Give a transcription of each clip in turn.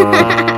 uh...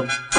love.